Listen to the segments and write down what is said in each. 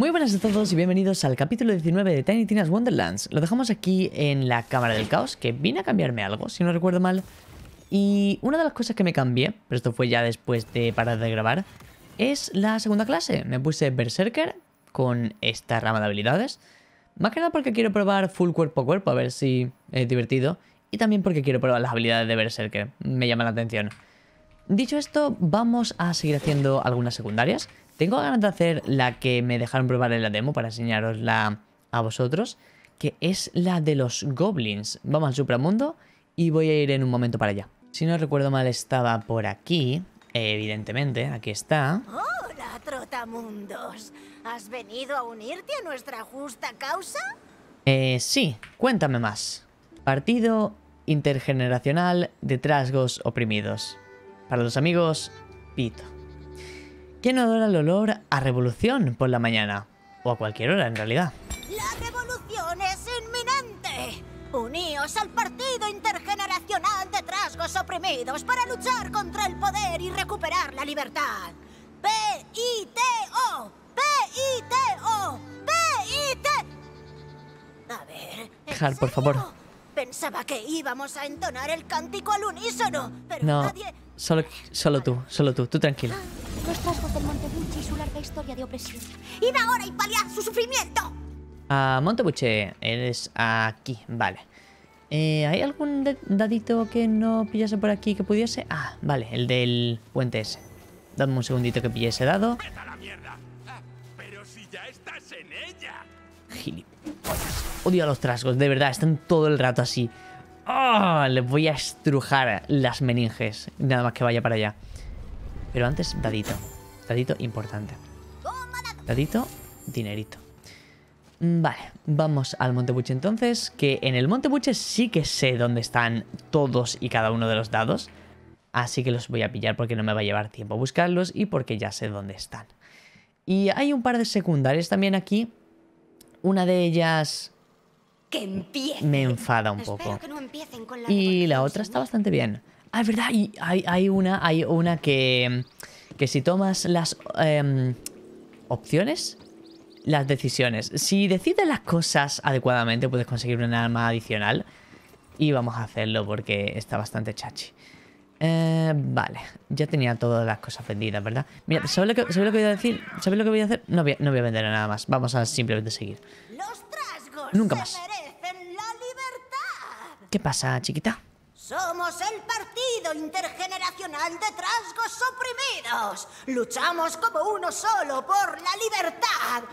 Muy buenas a todos y bienvenidos al capítulo 19 de Tiny Tina's Wonderlands. Lo dejamos aquí en la Cámara del Caos, que vine a cambiarme algo, si no recuerdo mal. Y una de las cosas que me cambié, pero esto fue ya después de parar de grabar, es la segunda clase. Me puse Berserker con esta rama de habilidades. Más que nada porque quiero probar full cuerpo a cuerpo, a ver si es divertido. Y también porque quiero probar las habilidades de Berserker. Me llama la atención. Dicho esto, vamos a seguir haciendo algunas secundarias. Tengo ganas de hacer la que me dejaron probar en la demo para enseñarosla a vosotros, que es la de los goblins. Vamos al supramundo y voy a ir en un momento para allá. Si no recuerdo mal, estaba por aquí, evidentemente, aquí está. Hola, Trotamundos. ¿Has venido a unirte a nuestra justa causa? Eh, sí, cuéntame más. Partido Intergeneracional de Trasgos Oprimidos. Para los amigos, Pito. ¿Quién adora el olor a revolución por la mañana? O a cualquier hora, en realidad. La revolución es inminente. Uníos al Partido Intergeneracional de Trasgos Oprimidos para luchar contra el poder y recuperar la libertad. P-I-T-O. P-I-T-O. P-I-T. A ver. ¿en Dejar, por favor. Pensaba que íbamos a entonar el cántico al unísono, pero No, nadie... solo, solo tú, solo tú, tú tranquila. Los trasgos del Monte Dulce y su larga historia de opresión. ¡Id ahora y paliad su sufrimiento! A Montebuche, eres aquí, vale. Eh, ¿Hay algún dadito que no pillase por aquí que pudiese? Ah, vale, el del puente ese. Dame un segundito que pille ese dado. ¡Vete a la mierda! Ah, pero si ya estás en ella. Gilipollas. Odio a los trasgos, de verdad, están todo el rato así. ¡Ah! Les voy a estrujar las meninges. Nada más que vaya para allá. Pero antes, dadito. Dadito importante. Dadito, dinerito. Mm, Vale, vamos al Montebuche entonces. Que en el Montebuche sí que sé dónde están todos y cada uno de los dados. Así que los voy a pillar porque no me va a llevar tiempo buscarlos y porque ya sé dónde están. Y hay un par de secundarias también aquí. Una de ellas ¡Que empiece! me enfada un Espero poco. que no empiecen con la Y la otra está bastante bien. Ah, es verdad, y hay, hay una, hay una que, que si tomas las em, opciones, las decisiones, si decides las cosas adecuadamente, puedes conseguir un arma adicional. Y vamos a hacerlo porque está bastante chachi. Eh, vale, ya tenía todas las cosas vendidas, ¿verdad? Mira, ¿sabes lo que, ¿sabes lo que voy a decir? ¿Sabes lo que voy a hacer? No voy a, no voy a vender nada más. Vamos a simplemente seguir. Los Nunca se más. merecen la libertad. ¿Qué pasa, chiquita? Somos el Partido Intergeneracional de Trasgos Oprimidos. Luchamos como uno solo por la libertad.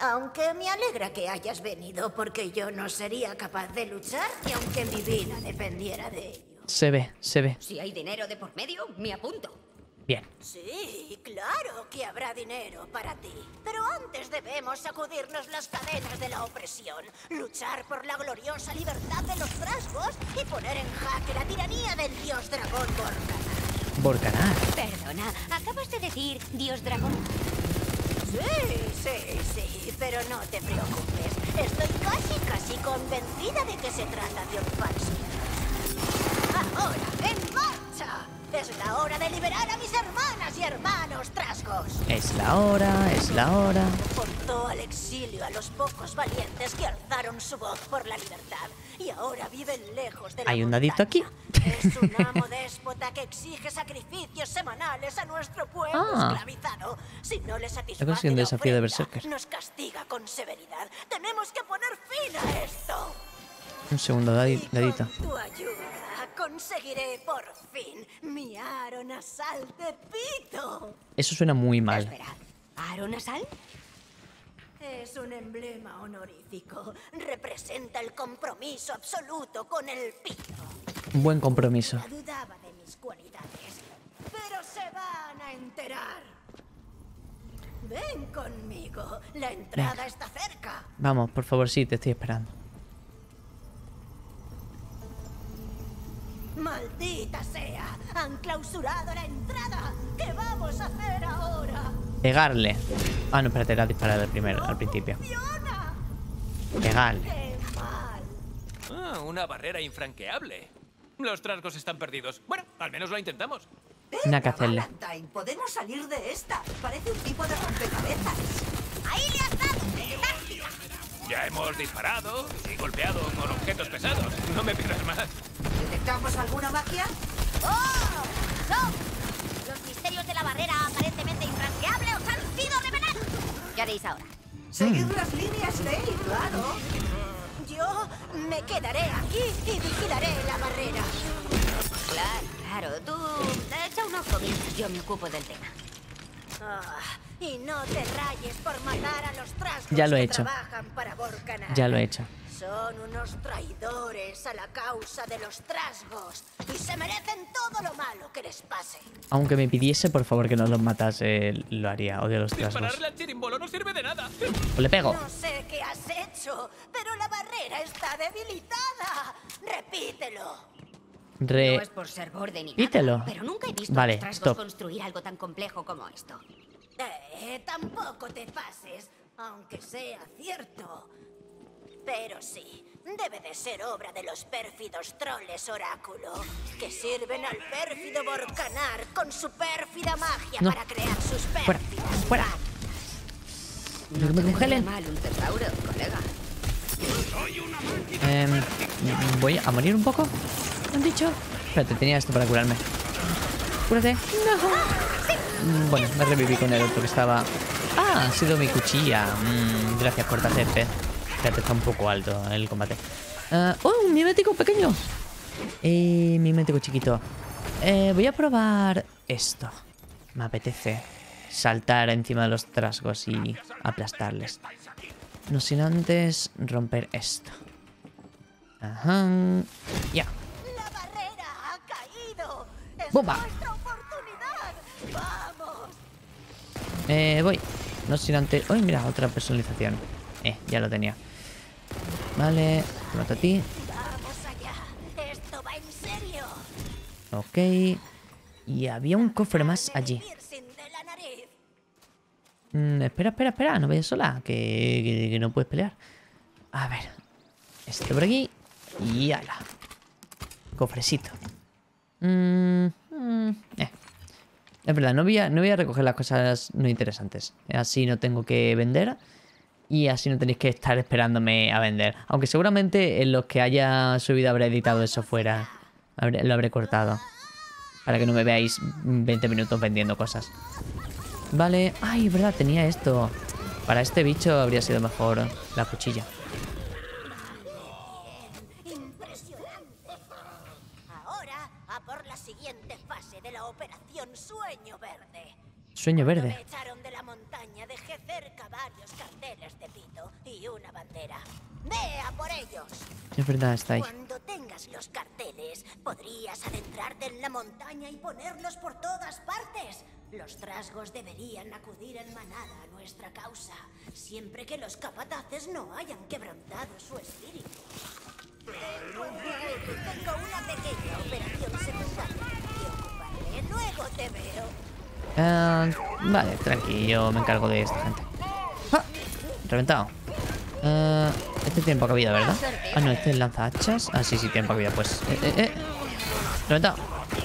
Aunque me alegra que hayas venido porque yo no sería capaz de luchar ni aunque mi vida dependiera de ello. Se ve, se ve. Si hay dinero de por medio, me apunto. Bien. Sí, claro que habrá dinero para ti. Pero antes debemos sacudirnos las cadenas de la opresión, luchar por la gloriosa libertad de los trasgos y poner en jaque la tiranía del dios dragón Borca. Borcanar. Perdona, acabas de decir Dios Dragón. Sí, sí, sí, pero no te preocupes. Estoy casi, casi convencida de que se trata de un falso. Ahora, en marcha. Es la hora de liberar a mis hermanas y hermanos trasgos. Es la hora, es la hora. Portó al exilio a los pocos valientes que alzaron su voz por la libertad y ahora viven lejos de la Hay un dadito aquí. Es un amo déspota que exige sacrificios semanales a nuestro pueblo Ah. esclavizado. Si no le satisface desafío de Berserker. nos castiga con severidad. Tenemos que poner fin a esto. Un segundo, Y conseguiré por fin mi aro nasal de pito. Eso suena muy mal. Espera, ¿Aaron Asal? Es un emblema honorífico. Representa el compromiso absoluto con el pito. Un buen compromiso. Ya dudaba de mis cualidades, pero se van a enterar. Ven conmigo. La entrada Venga. está cerca. Vamos, por favor, sí, te estoy esperando. Maldita sea. Han clausurado la entrada. ¿Qué vamos a hacer ahora? Pegarle. Ah, no, espérate, era disparar al primero, al principio. ¡Funciona! Pegarle. ¡Qué mal! Ah, una barrera infranqueable. Los trasgos están perdidos. Bueno, al menos lo intentamos. Nada que hacerle. Podemos salir de esta. Parece un tipo de rompecabezas. ¡Ahí le has dado! Hemos disparado y golpeado con objetos pesados. No me pidas más. ¿Detectamos alguna magia? ¡Oh! ¡No! Los misterios de la barrera aparentemente infranqueable os han sido revelados. ¿Qué haréis ahora? Seguir las líneas Ley, claro. Yo me quedaré aquí y vigilaré la barrera. Claro, claro. Tú echa un ojo mientras yo me ocupo del tema. Ah, y no te rayes por matar a los trasgos Ya lo he que hecho. trabajan para. Ya lo he hecho. Son unos traidores a la causa de los trasgos y se merecen todo lo malo que les pase. Aunque me pidiese, por favor, que no los matase, lo haría. Odio los trasgos. Dispararle al chirimbolo no sirve de nada. Pues le pego. No sé qué has hecho, pero la barrera está debilitada. Repítelo. Re... No es por ser borde ni Pítelo. nada, pero nunca he visto Vale, a los trasgos stop. construir algo tan complejo como esto. Eh, tampoco te pases, aunque sea cierto. Pero sí, debe de ser obra de los pérfidos troles oráculo, que sirven al pérfido Vorcanar con su pérfida magia No. para crear sus Fuera, pérfidas fuera. máquinas. No me congelen. mal un tesauro, colega. Em, voy a morir un poco. ¿Me han dicho? Espérate, tenía esto para curarme. Cúrate. No. Mm, Bueno, me reviví con el otro que estaba. Ah, ha sido mi cuchilla. Mm, gracias, cortacepe. Está un poco alto el combate. Ah, ¡Oh, un mimético pequeño! Eh, mimético chiquito. Eh, voy a probar esto. Me apetece saltar encima de los trasgos y aplastarles. No sin antes romper esto. Ajá. Ya. La barrera ha caído. Es ¡Bomba! Eh, voy. No sin antes... Uy, mira, otra personalización. Eh, ya lo tenía. Vale, te mato a ti. Ok. Y había un cofre más allí. Mm, espera, espera, espera. No vayas sola. Que, que- que no puedes pelear. A ver. Este por aquí. Y ala. Cofrecito. Mm, mm, eh. Es verdad, no voy, a, no voy a recoger las cosas no interesantes. Así no tengo que vender. Y así no tenéis que estar esperándome a vender. Aunque seguramente en los que haya subido habré editado eso fuera. Lo habré cortado. Para que no me veáis 20 minutos vendiendo cosas. Vale. Ay, verdad, tenía esto. Para este bicho habría sido mejor la cuchilla. Impresionante. Ahora a por la siguiente fase de la operación Sueño Verde. Sueño verde. Me echaron de la montaña, dejé cerca varios carteles de pito y una bandera. ¡Ve a por ellos! Es verdad, está ahí. Cuando tengas los carteles, podrías adentrarte en la montaña y ponerlos por todas partes. Los trasgos deberían acudir en manada a nuestra causa, siempre que los capataces no hayan quebrantado su espíritu. Tengo una pequeña operación secundaria que ocuparé. Luego te veo. Ah, vale, tranqui, yo me encargo de esta gente. ¡Ah! Reventado. Ah, este tiene poca vida, ¿verdad? Ah, no, este lanza hachas. Ah, sí, sí, tiene poca vida, pues. Eh, eh, eh. Reventado.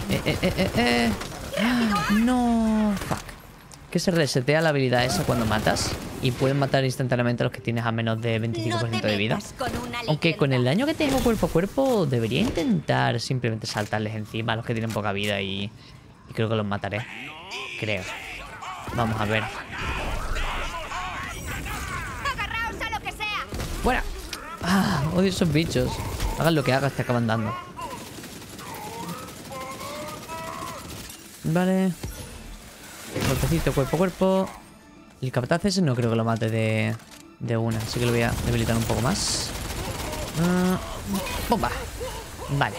Eh, eh, eh, eh, eh. Ah, No. Fuck. Que se resetea la habilidad esa cuando matas. Y pueden matar instantáneamente a los que tienes a menos de 25% de vida. Aunque con el daño que tengo cuerpo a cuerpo, debería intentar simplemente saltarles encima a los que tienen poca vida y, y creo que los mataré. Creo. Vamos a ver. ¡Agarraos a lo que sea! ¡Fuera! Ah, odio esos bichos. Hagan lo que hagas, te acaban dando. Vale. Golpecito cuerpo a cuerpo. El capataz ese no creo que lo mate de, de una, así que lo voy a debilitar un poco más. Ah, ¡Bomba! Vale.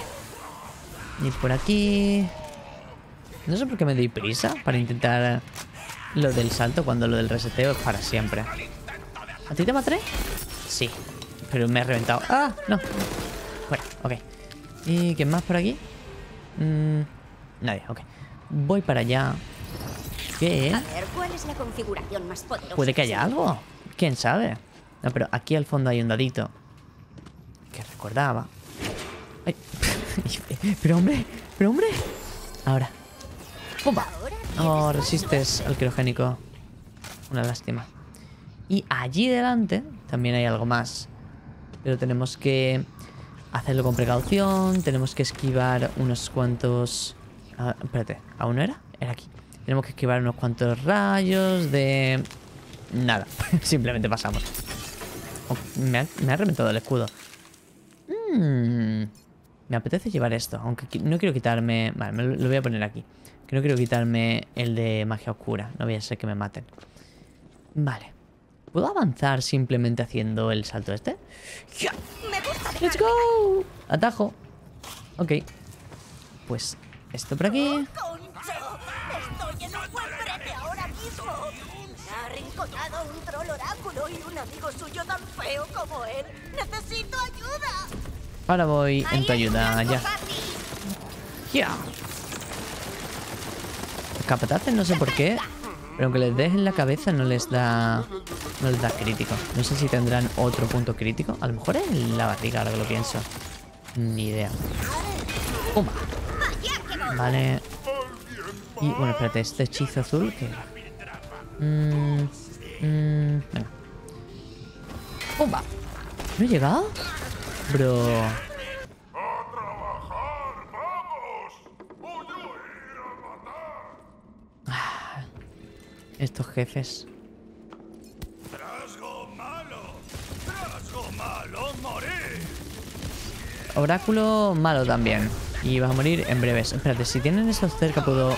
Y por aquí... No sé por qué me doy prisa para intentar lo del salto cuando lo del reseteo es para siempre. ¿A ti te maté? Sí, pero me he reventado. ¡Ah! No. Bueno, ok. ¿Y quién más por aquí? Mm, nadie, ok. Voy para allá. ¿Qué? A ver, ¿cuál es la configuración más poderosa? ¿Puede que haya algo? ¿Quién sabe? No, pero aquí al fondo hay un dadito. Que recordaba. Ay. pero hombre, pero hombre. Ahora. ¡Pumba! Oh, resistes al criogénico. Una lástima. Y allí delante también hay algo más. Pero tenemos que hacerlo con precaución. Tenemos que esquivar unos cuantos... Ah, espérate, ¿aún no era? Era aquí. Tenemos que esquivar unos cuantos rayos de... Nada, simplemente pasamos. Oh, me, ha, me ha reventado el escudo. Mm, me apetece llevar esto, aunque no quiero quitarme... Vale, me lo, voy a poner aquí. Que no quiero quitarme el de magia oscura. No voy a ser que me maten. Vale. ¿Puedo avanzar simplemente haciendo el salto este? ¡Let's go! Atajo. Ok. Pues esto por aquí. Arrinconado un troll oráculo y un amigo suyo tan feo como él. ¡Necesito ayuda! Ahora voy en tu ayuda, ya. ¡Ya! Los capataces no sé por qué, pero aunque les des en la cabeza no les da... No les da crítico. No sé si tendrán otro punto crítico. A lo mejor en la barriga, ahora que lo pienso. Ni idea. ¡Pumba! Vale. Y bueno, espérate, este hechizo azul que... Mmm... Mmm... Venga. ¡Pumba! ¿No he llegado? Bro... Ah, Estos jefes. Oráculo malo también. Y vas a morir en breves. Espérate, si tienen estos cerca puedo...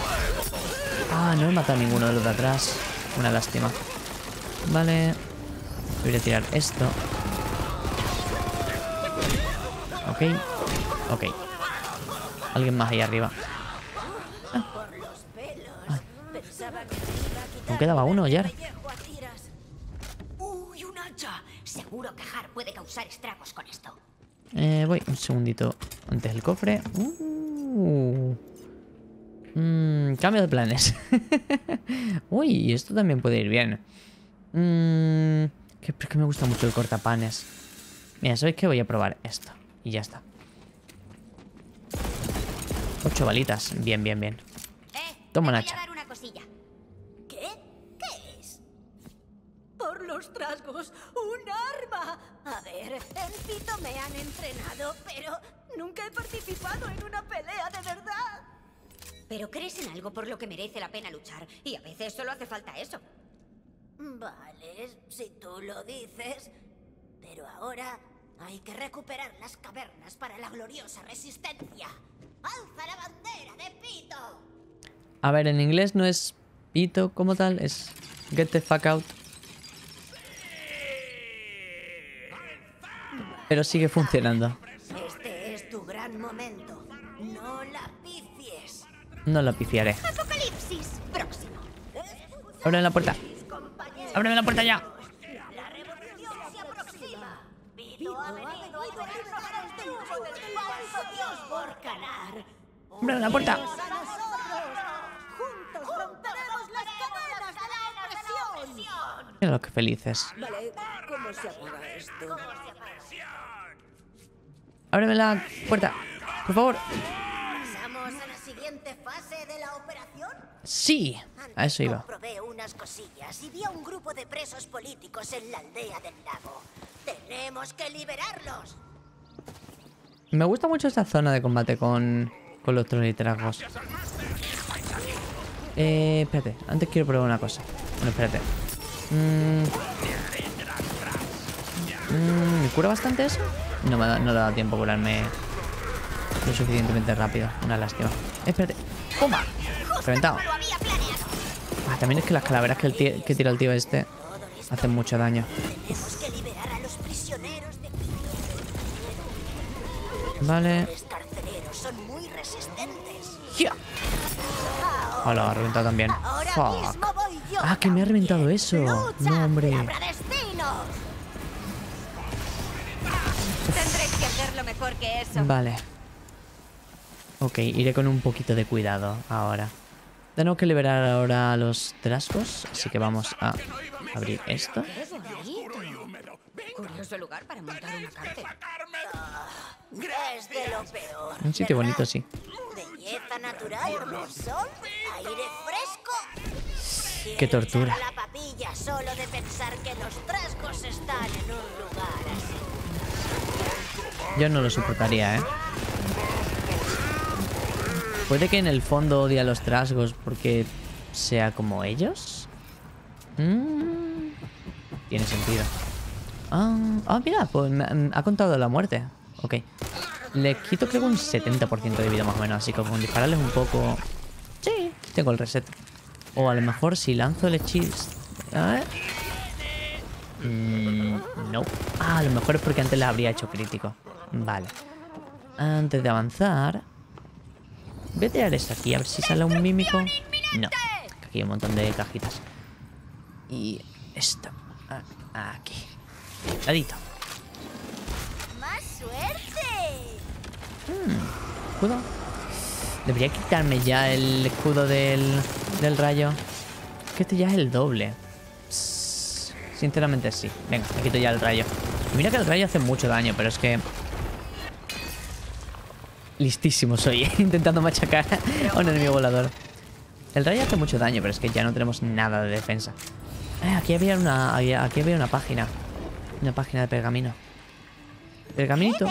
Ah, no he matado a ninguno de los de atrás. Una lástima. Vale. Voy a tirar esto. Ok. Ok. Alguien más ahí arriba. Pensaba que me iba a quitar Aún quedaba uno, Yar. pellejo a tiras. ¡Uy, un hacha! Seguro que Har puede causar estragos con esto. Eh, voy un segundito antes del cofre. Uh. Mm, cambio de planes. Uy, esto también puede ir bien. Mm, que, es que me gusta mucho el cortapanes. Mira, ¿sabéis qué? Voy a probar esto. Y ya está. Ocho balitas. Bien, bien, bien. Eh, Toma hacha. una cosilla. ¿Qué? ¿Qué es? Por los trasgos, un arma. A ver, en Pito me han entrenado, pero nunca he participado en una pelea de verdad. Pero crees en algo por lo que merece la pena luchar. Y a veces solo hace falta eso. Vale, si tú lo dices. Pero ahora hay que recuperar las cavernas para la gloriosa resistencia. ¡Alza la bandera de Pito! A ver, en inglés no es pito como tal, es get the fuck out. Pero sigue funcionando. Este es tu gran momento. No la. No lo pifiaré. ¡Apocalipsis! Próximo. Ábreme la puerta. Ábreme la puerta ya. Ha venido a del falso dios Borcanar. Ábreme la puerta. Juntos romperemos las cadenas de la opresión. Mira lo que felices. Vale, ¿cómo se apaga esto? Ábreme la puerta. Por favor. ¿Pasamos a la siguiente fase de la operación? Sí. A eso iba. Comprobé unas cosillas y vi a un grupo de presos políticos en la aldea del lago. Tenemos que liberarlos. Me gusta mucho esta zona de combate con, con los trollitragos. Eh, espérate. Antes quiero probar una cosa. Bueno, espérate. Mm. Mm, ¿Me cura bastante eso? No me da, no da tiempo a curarme lo suficientemente rápido. Una lástima. Eh, espérate. ¡Pumba! Reventado. Ah, también es que las calaveras que, el tío- que tira el tío este hacen mucho daño. Tenemos Vale. ¡Ya! Hola, ha reventado también. Ahora Fuck. mismo voy yo. Ah, que me ha reventado eso. No, hombre. ¡Habrá destinos! Tendréis que hacerlo mejor que eso. Vale. Ok, iré con un poquito de cuidado ahora. Tenemos que liberar ahora a los trascos, así que vamos a abrir esto. Curioso lugar para montar una cárcel. Es de lo peor. Un sitio ¿verdad? bonito, sí. Belleza natural, sol, aire fresco. Qué tortura. la papilla solo de pensar que los trasgos están en un lugar así. Yo no lo soportaría, ¿eh? Puede que en el fondo odie a los trasgos porque sea como ellos. Mm, tiene sentido. Ah, ah, mira, pues me ha contado la muerte. Ok. Le quito creo un 70% de vida más o menos, así que con dispararles un poco... Sí, tengo el reset. O a lo mejor si lanzo el hechizo... A ver... Mm, no. Ah, a lo mejor es porque antes le habría hecho crítico. Vale. Antes de avanzar... Voy a tirar esto aquí, a ver si sale un mímico. No. Aquí hay un montón de cajitas. Y esto. Aquí. Ladito. ¿Escudo? Debería quitarme ya el escudo del, del rayo. Que este ya es el doble. Sinceramente sí. Venga, me quito ya el rayo. Mira que el rayo hace mucho daño, pero es que... Listísimo soy, ¿eh? intentando machacar a un enemigo volador. El rayo hace mucho daño, pero es que ya no tenemos nada de defensa. Eh, aquí había una... aquí había una página. Una página de pergamino. ¿Pergaminito?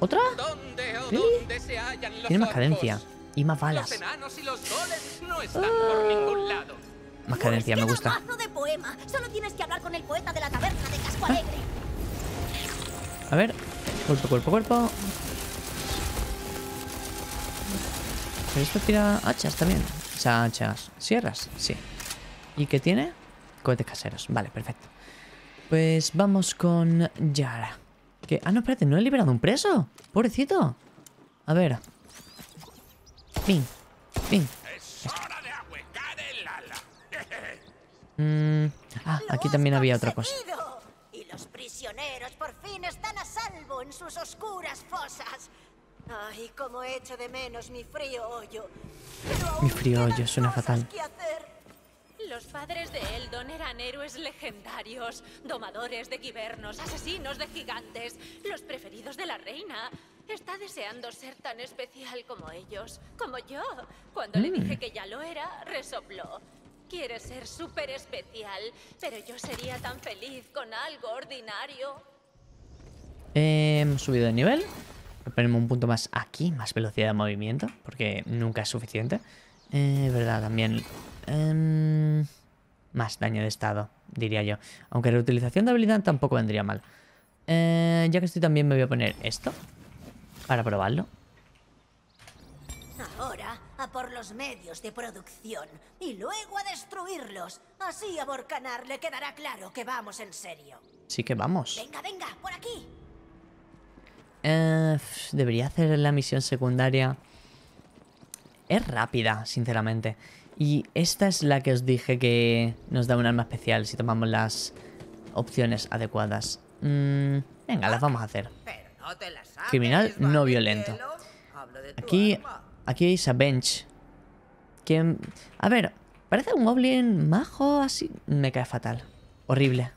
¿Otra? ¿Dónde o ¿Really? dónde se hallan los Tiene más cadencia. Y más balas. enanos y los golems no están por ningún lado. Más cadencia, me gusta. mazo de poema. Solo tienes que hablar con el poeta de la taberna de Casco Alegre. A ver. Cuerpo, cuerpo, cuerpo. Pero esto tira hachas también. O sea, hachas. ¿Sierras? Sí. ¿Y qué tiene? Cohetes caseros. Vale, perfecto. Pues vamos con Yara. ¿Qué? Ah, no, espérate, ¿no he liberado un preso? Pobrecito. A ver. Pin. Pin. Mm, Ah, aquí también había otra cosa. conseguido. Y los prisioneros por fin están a salvo en sus oscuras fosas. Ay, cómo echo de menos mi frío hoyo. Mi frío hoyo suena fatal. que hacer. Los padres de Eldon eran héroes legendarios, domadores de givernos, asesinos de gigantes, los preferidos de la reina. Está deseando ser tan especial como ellos, como yo. Cuando le dije que ya lo era, resopló. Quiere ser súper especial, pero yo sería tan feliz con algo ordinario. Eh, subido de nivel. Ponemos un punto más aquí, más velocidad de movimiento, porque nunca es suficiente. Eh, verdad, también. Em, más daño de estado, diría yo. Aunque reutilización de habilidad tampoco vendría mal. Eh, ya que estoy también me voy a poner esto. Para probarlo. Ahora a por los medios de producción y luego a destruirlos. Así a Borcanar le quedará claro que vamos en serio. Sí que vamos. Venga, venga, por aquí. Eh, debería hacer la misión secundaria. Es rápida, sinceramente. Y esta es la que os dije que nos da un arma especial si tomamos las opciones adecuadas. Mm, venga, las vamos a hacer. Criminal no ¿vale, violento. Aquí, aquí hay Sabench. Que, a ver, parece un goblin majo así. Me cae fatal. Horrible.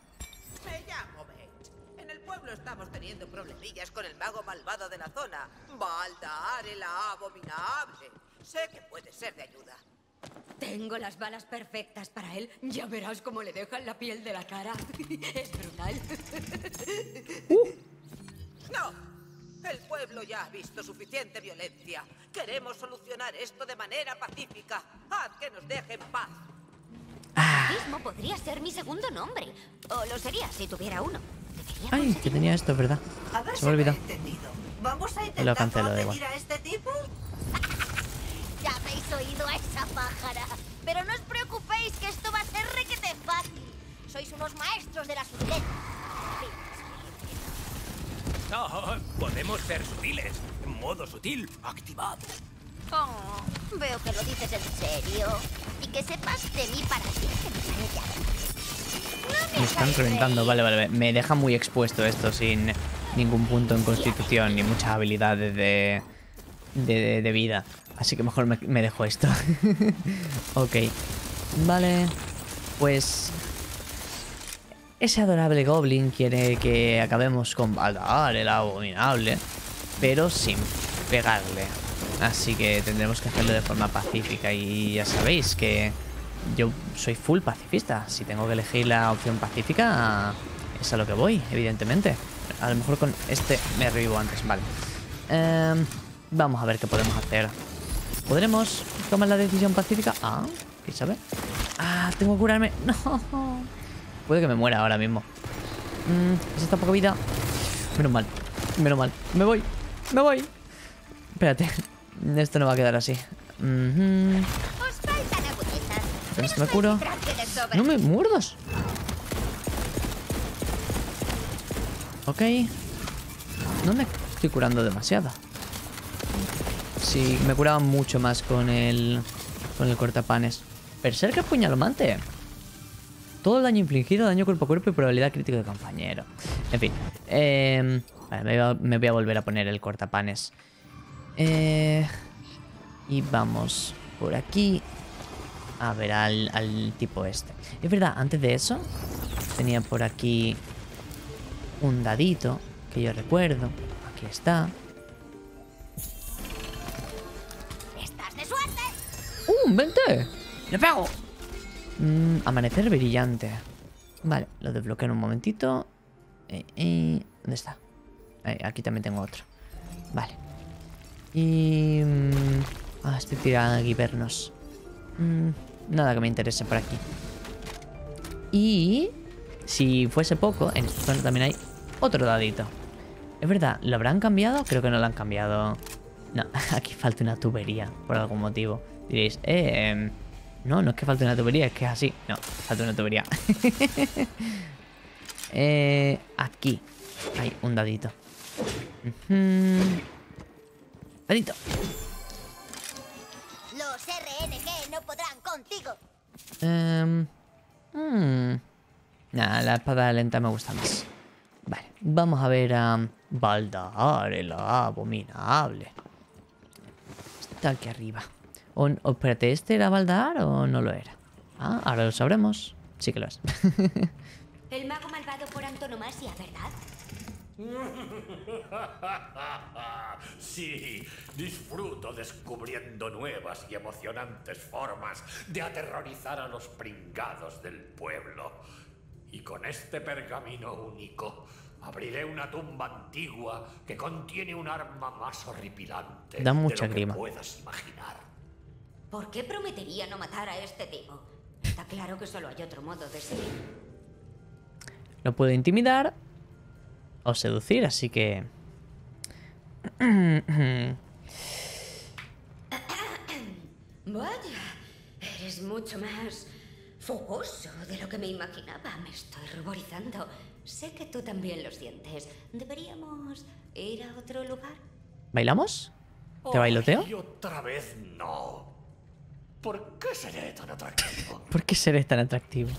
Me llamo Bench. En el pueblo estamos teniendo problemillas con el mago malvado de la zona. Baldar el abominable. Sé que puede ser de ayuda. Tengo las balas perfectas para él. Ya verás cómo le dejan la piel de la cara. Es brutal. ¡No! El pueblo ya ha visto suficiente violencia. Queremos solucionar esto de manera pacífica. Haz que nos dejen paz. Mismo podría ser mi segundo nombre. O lo sería si tuviera uno. Debería Ay, que tenía esto, es verdad. A ver Se me olvidó. ¿Vamos a Lo intentar cancelo, da conseguir a este tipo? Ya habéis oído a esa pájara. Pero no os preocupéis que esto va a ser requete fácil. Sois unos maestros de la sutileza. No, podemos ser sutiles. Modo sutil activado. Oh, veo que lo dices en serio. Y que sepas de mí para que me Me están reventando, vale, vale, vale. Me deja muy expuesto esto sin ningún punto en constitución ni muchas habilidades de, de, vida. Así que mejor me, dejo esto. ok. Vale. Pues... Ese adorable goblin quiere que acabemos con Baldar, el abominable. Pero sin pegarle. Así que tendremos que hacerlo de forma pacífica. Y ya sabéis que yo soy full pacifista. Si tengo que elegir la opción pacífica, Es a lo que voy, evidentemente. A lo mejor con este me revivo antes, vale. Em, vamos a ver qué podemos hacer. ¿Podremos tomar la decisión pacífica? Ah, ¿qué sabe? Ah, tengo que curarme. No. Puede que me muera ahora mismo. Mm, es esta poca vida. Menos mal. Menos mal. Me voy. Me voy. Espérate. Esto no va a quedar así. Me curo. No me muerdas. Ok. No me estoy curando demasiado. Sí, me curaba mucho más con el... Con el cortapanes. Berserker puñalomante. Todo el daño infligido, daño cuerpo a cuerpo y probabilidad crítica de compañero. En fin. vale, me, voy a, me voy a volver a poner el cortapanes. Eh, y vamos por aquí. A ver, al, al tipo este. Es verdad, antes de eso, tenía por aquí un dadito que yo recuerdo. Aquí está. Un 20! ¡Le pego! Mm, amanecer brillante. Vale, lo desbloqueo en un momentito. Eh, eh, ¿Dónde está? Eh, aquí también tengo otro. Vale. Y... mm, ah, estoy tirando aquí vernos. Mm, nada que me interese por aquí. Y... Si fuese poco, en esta zona también hay otro dadito. Es verdad, ¿lo habrán cambiado? Creo que no lo han cambiado. No, aquí falta una tubería, por algún motivo. Diréis, eh... em, no, no es que falte una tubería, es que es así. No, falta una tubería. eh, aquí hay un dadito. Dadito. Los RNG no podrán contigo. Em, mm. Nah, la espada lenta me gusta más. Vale, vamos a ver a Baldar, el abominable. Está aquí arriba. O, o, espérate, ¿este era Baldar o no lo era? Ah, ahora lo sabremos. Sí que lo es. El mago malvado por antonomasia, ¿verdad? Sí, disfruto descubriendo nuevas y emocionantes formas de aterrorizar a los pringados del pueblo. Y con este pergamino único abriré una tumba antigua que contiene un arma más horripilante Da de mucha lo que grima. puedas imaginar. ¿Por qué prometería no matar a este tipo? Está claro que solo hay otro modo de seguir. Lo puedo intimidar o seducir, así que... Vaya, eres mucho más fogoso de lo que me imaginaba. Me estoy ruborizando. Sé que tú también lo sientes. ¿Deberíamos ir a otro lugar? ¿Bailamos? ¿Te bailoteo? Y otra vez no. ¿Por qué seré tan atractivo? ¿Por qué seré tan atractivo?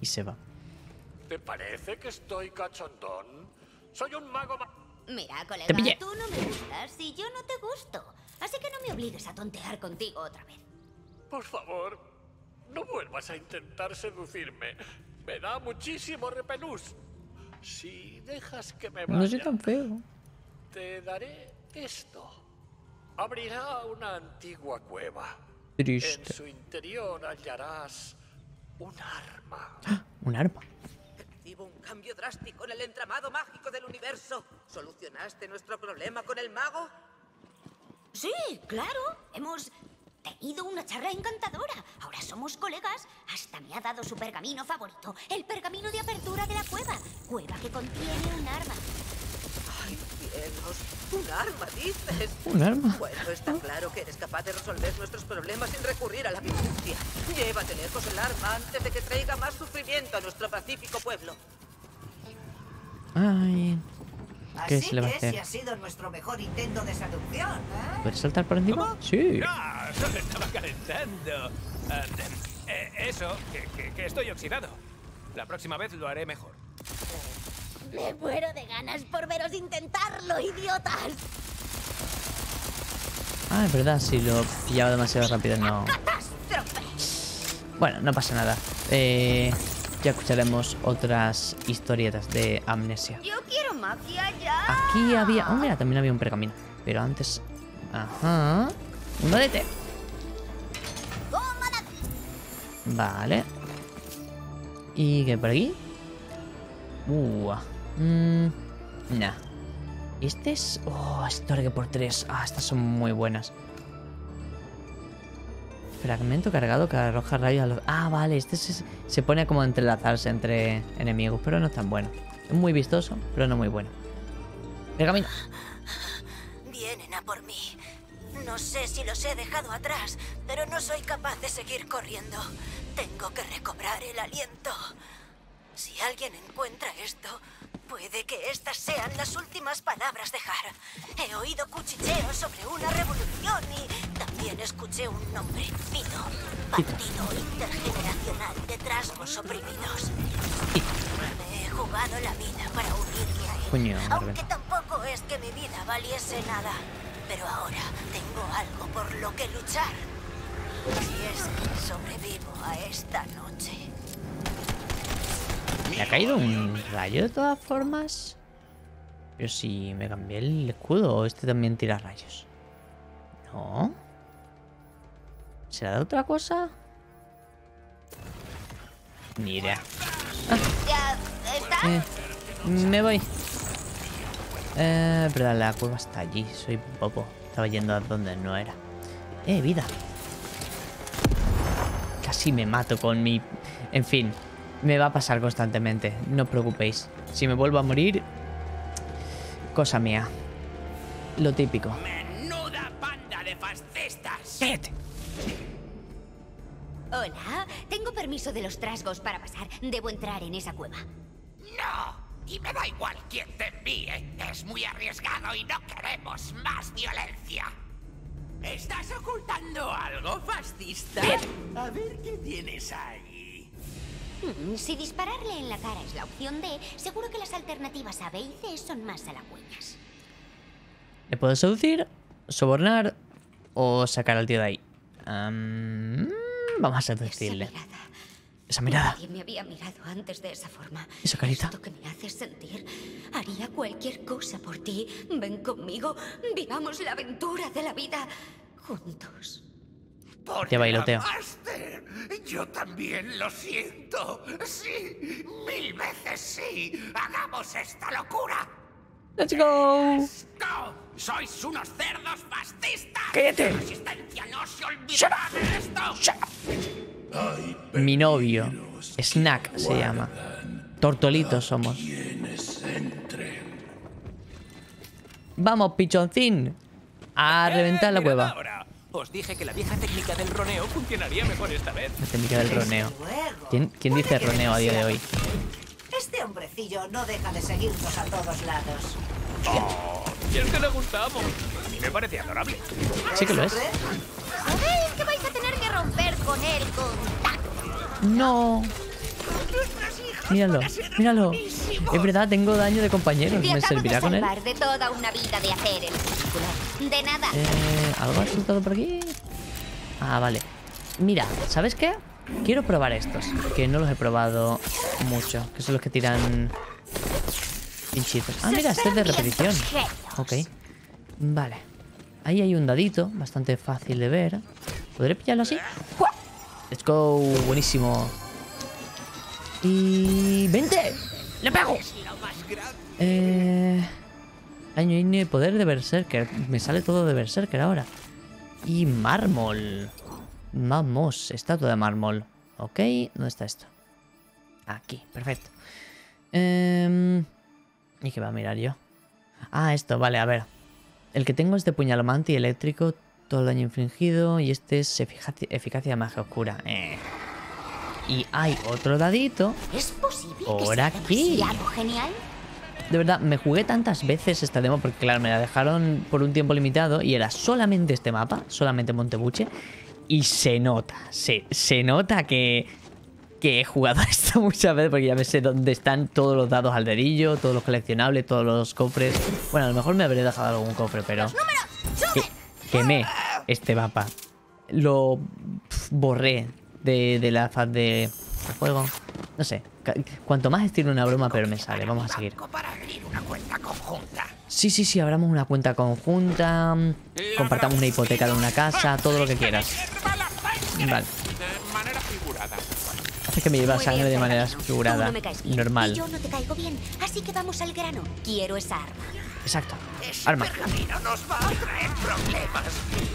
Y se va. ¿Te parece que estoy cachondón? Soy un mago ma- Mira, colega, Te pillé. tú no me gustas y yo no te gusto. Así que no me obligues a tontear contigo otra vez. Por favor, no vuelvas a intentar seducirme. Me da muchísimo repelús. Si dejas que me vaya, No soy tan feo. te daré esto. Abrirá una antigua cueva. Triste. En su interior hallarás un arma. Un arma. Percibo un cambio drástico en el entramado mágico del universo. ¿Solucionaste nuestro problema con el mago? Sí, claro. Hemos tenido una charla encantadora. Ahora somos colegas. Hasta me ha dado su pergamino favorito. El pergamino de apertura de la cueva. Cueva que contiene un arma. ¿Un arma, dices? Un arma. Bueno, está claro que eres capaz de resolver nuestros problemas sin recurrir a la violencia. Llévate lejos el arma antes de que traiga más sufrimiento a nuestro pacífico pueblo. Ay. ¿Qué Así se le va a hacer? ese ha sido nuestro mejor intento de seducción, ¿eh? ¿Puedes saltar por encima? Sí. Ah, solo estaba calentando. Ah, eh, eso, que, que- que estoy oxidado. La próxima vez lo haré mejor. Me muero de ganas por veros intentarlo, idiotas. Ah, es verdad, si lo pillaba demasiado rápido no... ¡Catástrofe! Bueno, no pasa nada. Eh, ya escucharemos otras historietas de amnesia. Yo quiero magia ya. Aquí había... Oh, mira, también había un pergamino. Pero antes... Ajá. Un. Tómala. Vale. ¿Y qué por aquí? Uh, mm, nah. Este es... Oh, historia que por tres. Ah, estas son muy buenas. Fragmento cargado que arroja rayos a los... Ah, vale, este se, se pone como a entrelazarse entre enemigos, pero no es tan bueno. Es muy vistoso, pero no muy bueno. Pergamino. Vienen a por mí. No sé si los he dejado atrás, pero no soy capaz de seguir corriendo. Tengo que recobrar el aliento. Si alguien encuentra esto, puede que estas sean las últimas palabras de Har. He oído cuchicheos sobre una revolución y también escuché un nombre, Pito. Partido Intergeneracional de Trasgos Oprimidos. Me he jugado la vida para unirme a él. Aunque tampoco es que mi vida valiese nada. Pero ahora tengo algo por lo que luchar. Si es que sobrevivo a esta noche. ¿Me ha caído un rayo de todas formas? Pero si me cambié el escudo, este también tira rayos. ¿No? ¿Será de otra cosa? Ni idea. ¿Ya está? Eh, me voy. Eh, verdad, la cueva está allí. Soy popo. Estaba yendo a donde no era. Eh, vida. Casi me mato con mi... En fin, me va a pasar constantemente. No os preocupéis. Si me vuelvo a morir... Cosa mía. Lo típico. ¡Menuda banda de fascistas! ¡Cállate! Hola, tengo permiso de los trasgos para pasar. Debo entrar en esa cueva. ¡No! Y me da igual quién te envíe. Es muy arriesgado y no queremos más violencia. ¿Estás ocultando algo, fascista? A ver qué tienes ahí. Mm, Si dispararle en la cara es la opción D, seguro que las alternativas A, B y C son más halagüeñas. ¿Le puedo seducir, sobornar o sacar al tío de ahí? Am, vamos a seducirle. Esa mirada. Esa mirada. Nadie me había mirado antes de esa forma. Esa carita. Esto que me haces sentir. Haría cualquier cosa por ti. Ven conmigo. Vivamos la aventura de la vida juntos. Por Te bailoteo. Yo también lo siento. Sí, mil veces sí. Hagamos esta locura. ¡Let's go! ¡No! ¡Sois unos cerdos fascistas! ¡Cállate! La resistencia no se olvidará de esto. Mi novio. Snack se llama. Tortolitos somos. Vamos, pichoncín. A reventar la cueva. Os dije que la vieja técnica del roneo funcionaría mejor esta vez. La técnica del roneo. ¿Quién, quién dice roneo a día de hoy? Este hombrecillo no deja de seguirnos a todos lados. Oh, y es que le gustamos. A mí me parece adorable. Sí que lo es. ¿Sabéis que vais a tener que romper con él con No. Míralo, míralo. Es verdad, tengo daño de compañeros. ¿Me servirá con él? salvar de toda una vida de hacer el ridículo. De nada. Eh, ¿Algo ha resultado por aquí? Ah, vale. Mira, ¿sabes qué? Quiero probar estos, que no los he probado mucho, que son los que tiran pinchitos. Ah, mira, este es de repetición. Ok. Vale. Ahí hay un dadito, bastante fácil de ver. ¿Podré pillarlo así? Let's go, buenísimo. Y... ¡Vente! ¡Le pego! Eh... Año y poder de Berserker. Me sale todo de Berserker ahora. Y mármol. Vamos, estatua de mármol. Ok, ¿dónde está esto? Aquí, perfecto. Em, ¿Y qué va a mirar yo? Ah, esto, vale, a ver. El que tengo es de puñalomante y eléctrico, todo el daño infligido. Y este es eficacia de magia oscura. Eh. Y hay otro dadito. ¿Es posible Por aquí. genial? De verdad, me jugué tantas veces esta demo porque, claro, me la dejaron por un tiempo limitado y era solamente este mapa, solamente Montebuche. Y se nota, se, se nota que, que he jugado a esto muchas veces porque ya me sé dónde están todos los dados al dedillo, todos los coleccionables, todos los cofres. Bueno, a lo mejor me habré dejado algún cofre, pero... Que, quemé este mapa. Lo borré de, de la faz de, de juego. No sé, cuanto más estilo una broma, pero me sale. Vamos a seguir. Para abrir una cuenta conjunta. Sí, sí, sí, abramos una cuenta conjunta, compartamos una hipoteca de una casa, todo lo que quieras. Vale, De manera figurada. veces que me lleva sangre de manera figurada. Normal. Exacto. Ese Arma. pergamino nos va a traer problemas.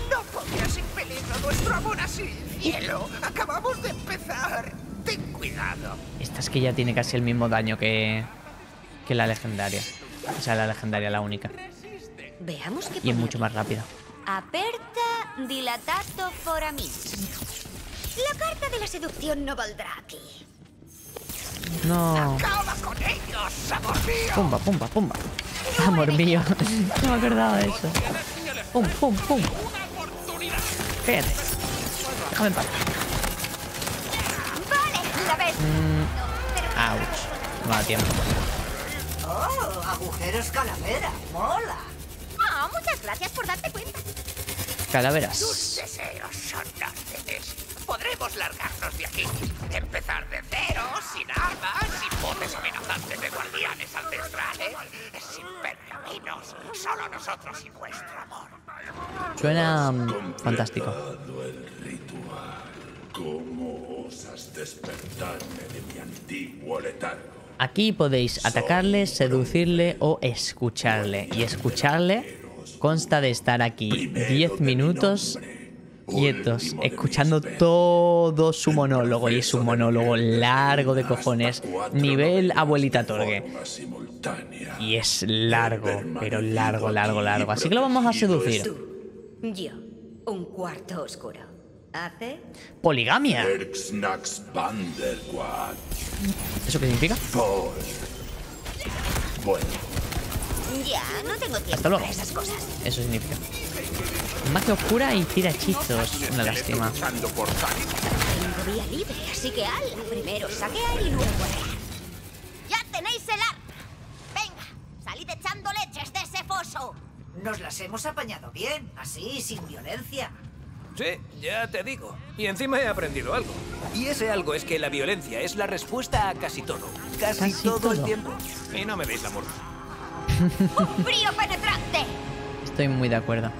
No pongas en peligro nuestro amor así, cielo. Acabamos de empezar. Ten cuidado. Esta es que ya tiene casi el mismo daño que, que la legendaria. O sea, la legendaria, la única. Veamos qué Y es mucho aquí. más rápida. Aperta dilatato foramis. La carta de la seducción no valdrá aquí. No. Acaba con ellos, amor mío. Pumba, pumba, pumba. Amor mío. No me acordaba de eso. Pum, pum, pum. Cállate. Déjame en paz. Vale, la ves. Ouch. No da tiempo. Oh, agujeros calavera. Mola. Ah, muchas gracias por darte cuenta. Tus Calaveras. deseos son órdenes. Podremos largarnos de aquí. De armas, sin voces amenazantes de guardianes ancestrales, sin pergaminos. Solo nosotros y nuestro amor. Suena mm, fantástico. ¿Cómo osas despertarme de mi antiguo letargo? Aquí podéis atacarle, seducirle o escucharle. Y escucharle consta de estar aquí 10 minutos quietos, escuchando todo su monólogo. Y es un monólogo largo de cojones, nivel abuelita Torgue. Y es largo, pero largo, largo, largo. Así que lo vamos a seducir. Yo, un cuarto oscuro. ¿Hace? Poligamia. ¿Eso qué significa? Bueno, Ya, no tengo tiempo Hasta luego. para esas cosas. Eso significa. Magia oscura y tira hechizos. Una lástima. Luchando por Tani. Tengo vía libre, así que al primero saquear y luego arrear. ¡Ya tenéis el arma! ¡Venga! ¡Salid echando leches de ese foso! Nos las hemos apañado bien, así, sin violencia. Sí, ya te digo. Y encima he aprendido algo. Y ese algo es que la violencia es la respuesta a casi todo. Casi, Casi todo, el todo. tiempo. Y no me deis la murga. ¡Un frío penetrante! Estoy muy de acuerdo.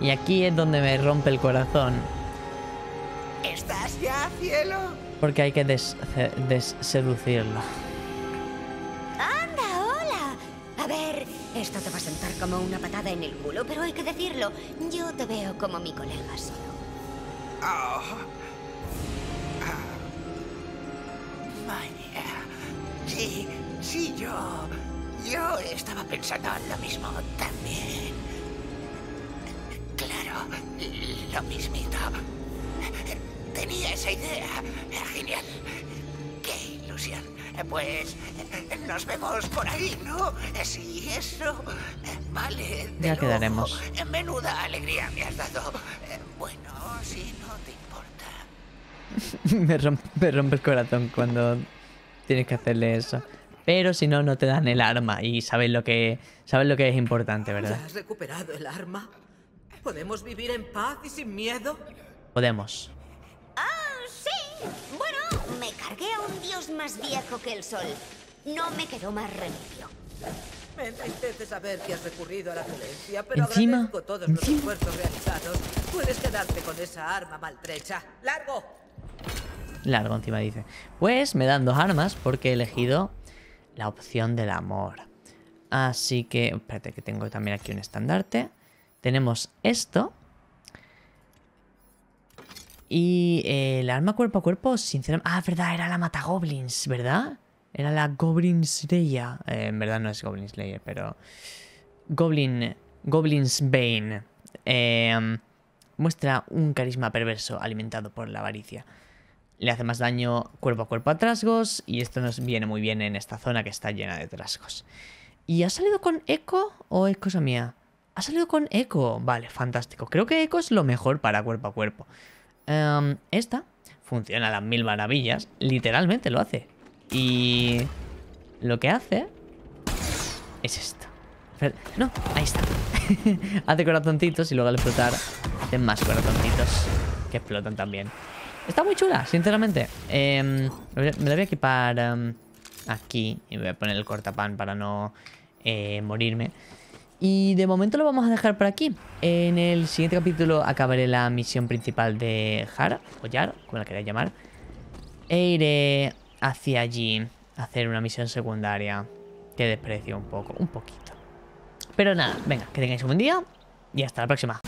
Y aquí es donde me rompe el corazón. ¿Estás ya, cielo? Porque hay que des- des-seducirlo. ¡Anda, hola! A ver, esto te va a sentar como una patada en el culo, pero hay que decirlo. Yo te veo como mi colega solo. Oh. Ah. Vaya. Sí, sí, yo. Yo estaba pensando en lo mismo también. Claro, lo mismito. Tenía esa idea. Genial. Qué ilusión. Pues nos vemos por ahí, ¿no? Sí, eso. Vale. de Ya lujo. quedaremos. Menuda alegría me has dado. Bueno, si no te importa. me, rompe, me rompe el corazón cuando tienes que hacerle eso. Pero si no, no te dan el arma y sabes lo que, sabes lo que es importante, ¿Ya ¿verdad? has recuperado el arma? ¿Podemos vivir en paz y sin miedo? Podemos. ¡Ah, sí! Bueno, me cargué a un dios más viejo que el sol. No me quedó más remedio. Me entristece saber que has recurrido a la violencia, pero Encima- agradezco todos los encima- esfuerzos realizados. Puedes quedarte con esa arma maltrecha. ¡Largo! Largo encima dice. Pues me dan dos armas porque he elegido la opción del amor. Así que, espérate que tengo también aquí un estandarte. Tenemos esto. Y eh, el arma cuerpo a cuerpo, sinceramente... Ah, verdad, era la Matagoblins, ¿verdad? Era la Goblin Slayer. Eh, en verdad no es Goblin Slayer, pero... Goblin... Goblin's Bane. Eh, muestra un carisma perverso alimentado por la avaricia. Le hace más daño cuerpo a cuerpo a trasgos y esto nos viene muy bien en esta zona que está llena de trasgos. ¿Y ha salido con eco o es cosa mía? Ha salido con eco. Vale, fantástico. Creo que eco es lo mejor para cuerpo a cuerpo. Em, esta funciona a las mil maravillas. Literalmente lo hace. Y lo que hace es esto. No, ahí está. hace corazoncitos y luego al explotar hace más corazoncitos que explotan también. Está muy chula, sinceramente. Em, me me la voy a equipar em, aquí y voy a poner el cortapan para no eh, morirme. Y de momento lo vamos a dejar por aquí. En el siguiente capítulo acabaré la misión principal de Har, o Yar, como la queráis llamar. E iré hacia allí a hacer una misión secundaria. Que desprecio un poco, un poquito. Pero nada, venga, que tengáis un buen día y hasta la próxima.